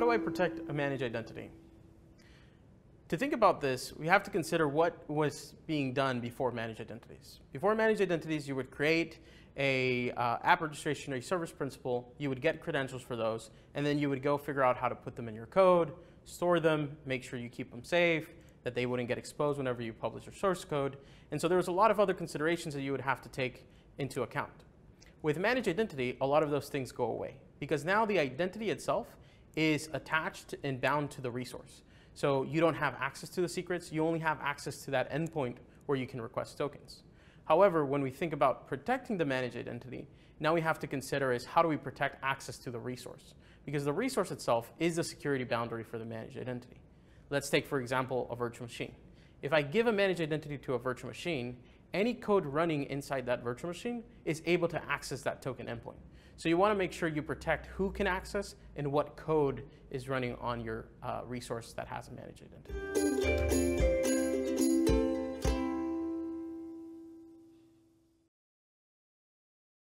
how do I protect a managed identity? To think about this, we have to consider what was being done before managed identities. Before managed identities, you would create a uh, app registration or a service principal, you would get credentials for those, and then you would go figure out how to put them in your code, store them, make sure you keep them safe, that they wouldn't get exposed whenever you publish your source code. And so there was a lot of other considerations that you would have to take into account. With managed identity, a lot of those things go away because now the identity itself is attached and bound to the resource. So you don't have access to the secrets, you only have access to that endpoint where you can request tokens. However, when we think about protecting the managed identity, now we have to consider is how do we protect access to the resource? Because the resource itself is the security boundary for the managed identity. Let's take, for example, a virtual machine. If I give a managed identity to a virtual machine, any code running inside that virtual machine is able to access that token endpoint. So you want to make sure you protect who can access and what code is running on your uh, resource that has a managed identity.